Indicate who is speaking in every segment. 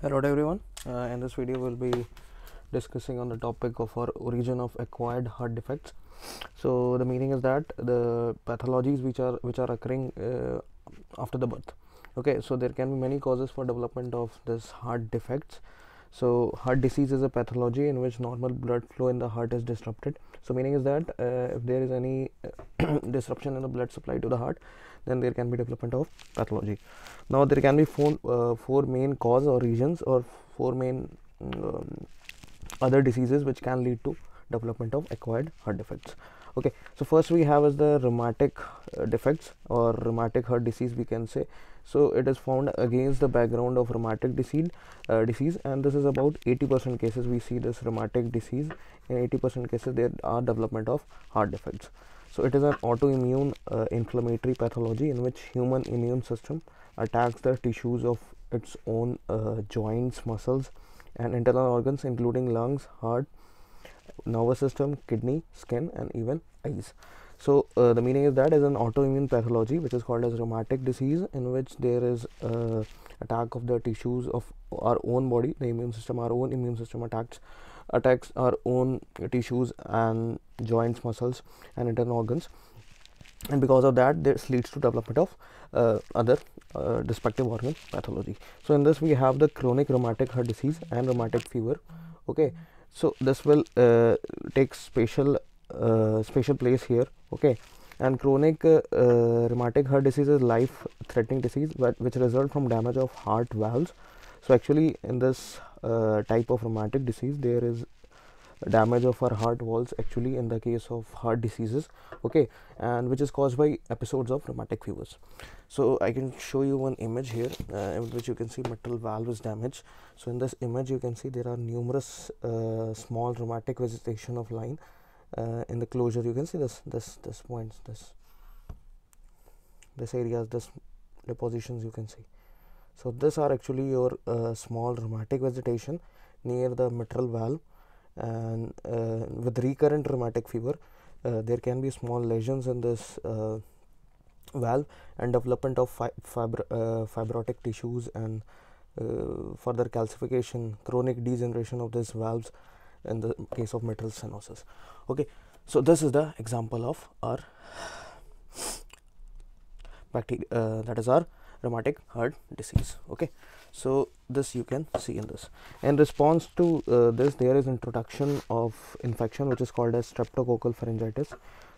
Speaker 1: Hello everyone. Uh, in this video, we'll be discussing on the topic of our origin of acquired heart defects. So the meaning is that the pathologies which are which are occurring uh, after the birth. Okay, so there can be many causes for development of this heart defects. So heart disease is a pathology in which normal blood flow in the heart is disrupted. So meaning is that uh, if there is any disruption in the blood supply to the heart, then there can be development of pathology now there can be four, uh, four main cause or regions or four main um, other diseases which can lead to development of acquired heart defects okay so first we have is the rheumatic uh, defects or rheumatic heart disease we can say. So it is found against the background of rheumatic disease uh, disease and this is about 80% cases we see this rheumatic disease. In 80% cases there are development of heart defects. So it is an autoimmune uh, inflammatory pathology in which human immune system attacks the tissues of its own uh, joints, muscles, and internal organs, including lungs, heart, nervous system, kidney, skin, and even eyes. So uh, the meaning is that is an autoimmune pathology which is called as rheumatic disease in which there is uh, attack of the tissues of our own body, the immune system, our own immune system attacks attacks our own tissues and joints, muscles, and internal organs, and because of that, this leads to development of uh, other uh, destructive organ pathology. So in this we have the chronic rheumatic heart disease and rheumatic fever. Okay, so this will uh, take special uh, special place here. Okay, and chronic uh, uh, rheumatic heart disease is life threatening disease but which result from damage of heart valves. So actually in this type of rheumatic disease there is damage of our heart walls actually in the case of heart diseases okay and which is caused by episodes of rheumatic fevers. So i can show you one image here uh, in which you can see mitral valve is damaged. So in this image you can see there are numerous uh, small rheumatic vegetation of line. Uh, in the closure you can see this this this points this this areas this depositions you can see. So this are actually your uh, small rheumatic vegetation near the mitral valve and uh, with recurrent rheumatic fever uh, there can be small lesions in this uh, valve and development of fi fibro fibrotic tissues and further calcification chronic degeneration of these valves in the case of mitral stenosis. Okay so this is the example of our bacteria uh, that is our rheumatic heart disease. Okay. So this you can see in this. In response to uh, this there is introduction of infection which is called as streptococcal pharyngitis.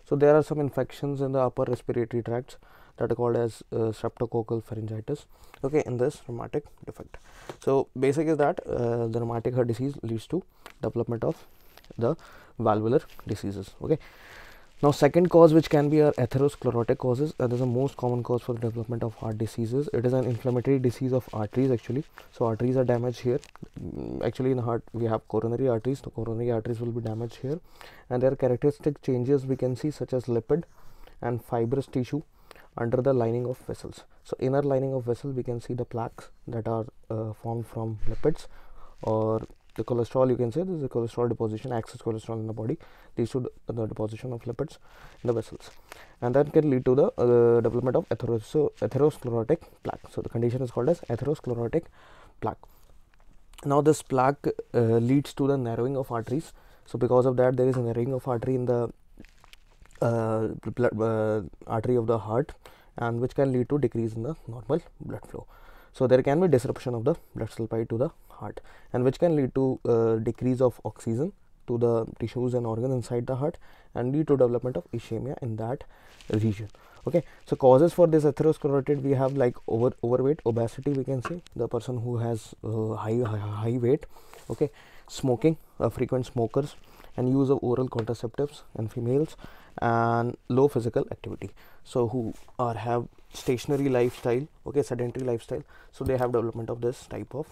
Speaker 1: So there are some infections in the upper respiratory tracts that are called as uh, streptococcal pharyngitis. Okay in this rheumatic defect. So basic is that uh, the rheumatic heart disease leads to development of the valvular diseases. Okay now second cause which can be a atherosclerotic causes that is the most common cause for the development of heart diseases. It is an inflammatory disease of arteries actually. So arteries are damaged here. Mm, actually in the heart we have coronary arteries. The coronary arteries will be damaged here. And there are characteristic changes we can see such as lipid and fibrous tissue under the lining of vessels. So inner lining of vessel we can see the plaques that are uh, formed from lipids or the cholesterol you can say this is a cholesterol deposition excess cholesterol in the body. Leads to the, the deposition of lipids in the vessels. And that can lead to the uh, development of atheros so atherosclerotic plaque. So the condition is called as atherosclerotic plaque. Now this plaque uh, leads to the narrowing of arteries. So because of that there is a narrowing of artery in the uh, blood, uh, artery of the heart and which can lead to decrease in the normal blood flow so there can be disruption of the blood supply to the heart and which can lead to uh, decrease of oxygen to the tissues and organs inside the heart and lead to development of ischemia in that region. Okay? So causes for this atherosclerotic we have like over overweight obesity we can say the person who has uh, high, high, high weight. Okay? Smoking uh, frequent smokers and use of oral contraceptives in females and low physical activity. So who are have stationary lifestyle okay sedentary lifestyle so they have development of this type of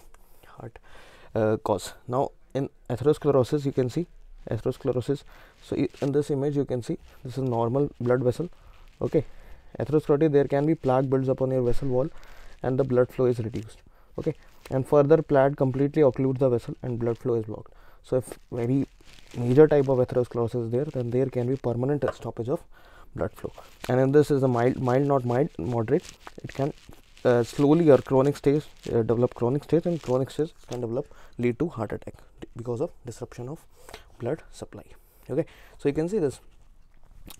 Speaker 1: heart uh, cause. Now in atherosclerosis you can see atherosclerosis. So in this image you can see this is normal blood vessel okay. Atherosclerotic there can be plaque builds up on your vessel wall and the blood flow is reduced okay. And further plaque completely occludes the vessel and blood flow is blocked so if very major type of atherosclerosis is there then there can be permanent stoppage of blood flow. And if this is a mild mild not mild moderate. It can uh, slowly or chronic stage uh, develop chronic stage and chronic stage can develop lead to heart attack because of disruption of blood supply. Okay. So you can see this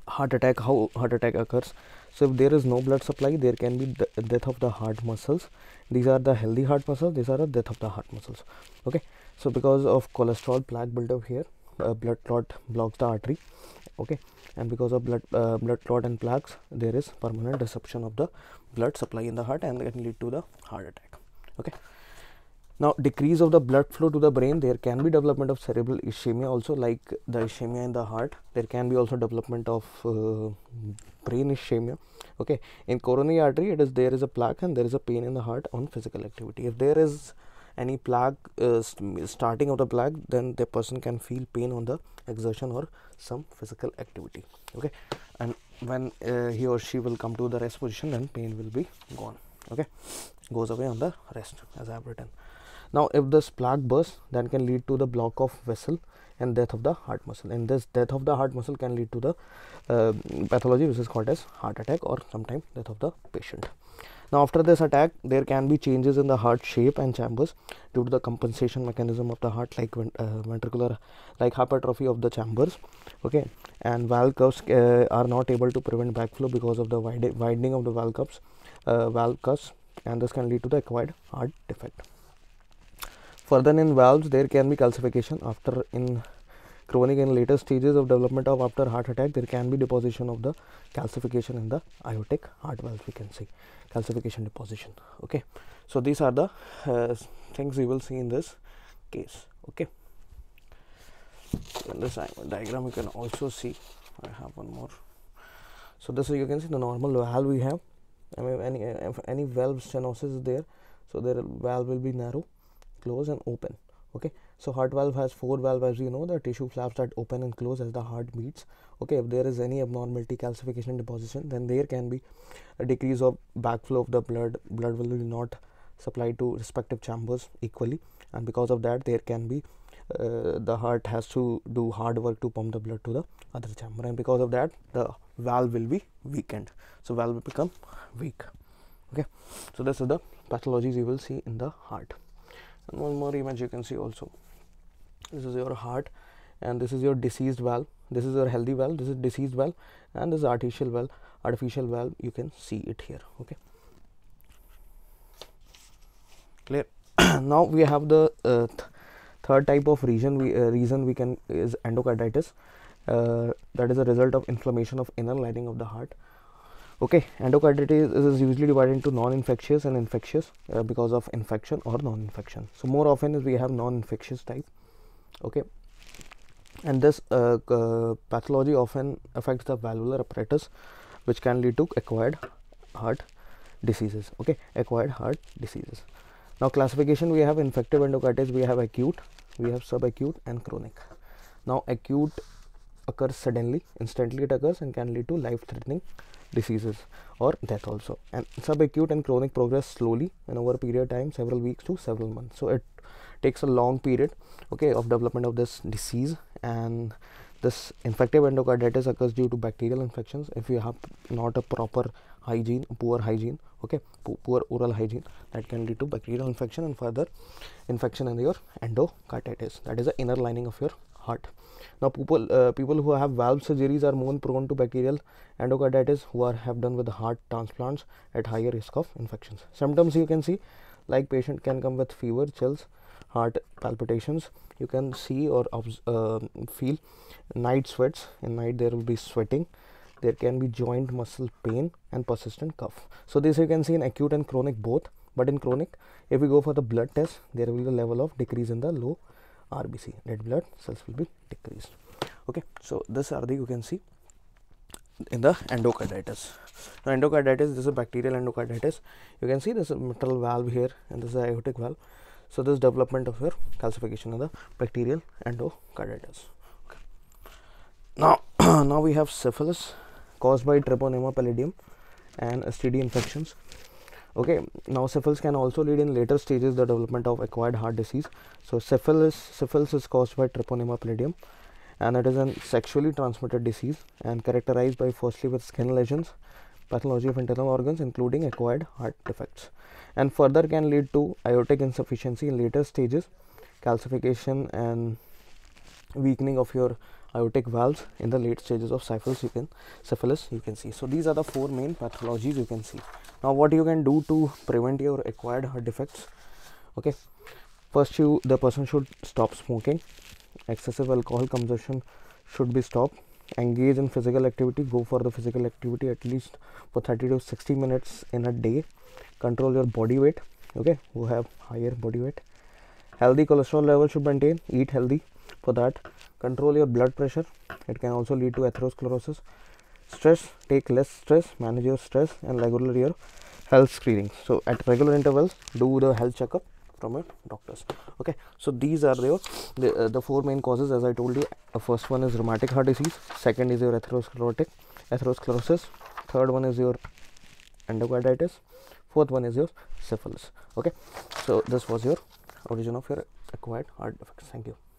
Speaker 1: heart attack how heart attack occurs. So if there is no blood supply there can be de- death of the heart muscles. These are the healthy heart muscles. These are the death of the heart muscles. Okay so because of cholesterol plaque buildup here uh, blood clot blocks the artery okay? And because of blood uh, blood clot and plaques there is permanent disruption of the blood supply in the heart and can lead to the heart attack okay? Now decrease of the blood flow to the brain there can be development of cerebral ischemia also like the ischemia in the heart. There can be also development of uh, brain ischemia okay? In coronary artery it is there is a plaque and there is a pain in the heart on physical activity. If there is any plaque uh, starting of the plaque then the person can feel pain on the exertion or some physical activity okay? And when uh, he or she will come to the rest position then pain will be gone okay? Goes away on the rest as i have written. Now if this plaque bursts then can lead to the block of vessel and death of the heart muscle. And this death of the heart muscle can lead to the uh, pathology which is called as heart attack or sometimes death of the patient now after this attack there can be changes in the heart shape and chambers due to the compensation mechanism of the heart like ven- uh, ventricular like hypertrophy of the chambers okay? And valve cuffs uh, are not able to prevent backflow because of the wide- widening of the valve cuffs uh, valve cuffs and this can lead to the acquired heart defect. Further in valves there can be calcification after in chronic and later stages of development of after heart attack there can be deposition of the calcification in the aortic heart valve we can see calcification deposition okay? So these are the uh, things we will see in this case okay? In this diagram you can also see i have one more. So this is you can see the normal valve we have. I mean any any valve stenosis is there so the valve will be narrow close and open okay so heart valve has four valves as you know the tissue flaps that open and close as the heart beats. Okay if there is any abnormality calcification deposition then there can be a decrease of backflow of the blood. Blood will not supply to respective chambers equally and because of that there can be uh, the heart has to do hard work to pump the blood to the other chamber and because of that the valve will be weakened. So valve will become weak. Okay so this is the pathologies you will see in the heart and one more image you can see also. This is your heart and this is your diseased valve. This is your healthy valve. This is diseased valve and this is artificial valve artificial valve. You can see it here okay? Clear? Now we have the uh, th- third type of reason we uh, reason we can is endocarditis. Uh, that is a result of inflammation of inner lining of the heart okay endocarditis is usually divided into non-infectious and infectious uh, because of infection or non-infection. So more often we have non-infectious type okay? And this uh, uh, pathology often affects the valvular apparatus which can lead to acquired heart diseases okay? Acquired heart diseases. Now classification we have infective endocarditis we have acute we have subacute and chronic. Now acute occurs suddenly instantly it occurs and can lead to life threatening diseases or death also. And subacute and chronic progress slowly and over a period of time several weeks to several months. So it takes a long period okay of development of this disease. And this infective endocarditis occurs due to bacterial infections. If you have not a proper hygiene poor hygiene okay po- poor oral hygiene that can lead to bacterial infection and further infection in your endocarditis. That is the inner lining of your heart. Now people uh, people who have valve surgeries are more prone to bacterial endocarditis who are have done with heart transplants at higher risk of infections. Symptoms you can see like patient can come with fever chills heart palpitations. You can see or uh, feel night sweats. In night there will be sweating. There can be joint muscle pain and persistent cough. So this you can see in acute and chronic both. But in chronic if we go for the blood test there will be a level of decrease in the low rbc red blood cells will be decreased. Okay so this are the you can see in the endocarditis. Now endocarditis this is a bacterial endocarditis. You can see this mitral valve here and this is aortic valve. So this development of your calcification of the bacterial endocarditis. Okay. now now we have syphilis caused by treponema pallidum and std infections okay now syphilis can also lead in later stages the development of acquired heart disease. So syphilis syphilis is caused by treponema pallidum and it is a sexually transmitted disease and characterized by firstly with skin lesions pathology of internal organs including acquired heart defects and further can lead to aortic insufficiency in later stages calcification and weakening of your aortic valves in the late stages of syphilis you can syphilis you can see. So these are the four main pathologies you can see. Now what you can do to prevent your acquired heart defects? Okay. First you the person should stop smoking. Excessive alcohol consumption should be stopped. Engage in physical activity. Go for the physical activity at least for 30 to 60 minutes in a day. Control your body weight okay who have higher body weight. Healthy cholesterol level should maintain. Eat healthy. For that control your blood pressure. It can also lead to atherosclerosis. Stress take less stress manage your stress and regular your health screening so at regular intervals do the health checkup from your doctors. Okay so these are your the, uh, the four main causes. As i told you the first one is rheumatic heart disease. Second is your atherosclerotic atherosclerosis. Third one is your endocarditis. Fourth one is your syphilis. Okay so this was your origin of your acquired heart defects. Thank you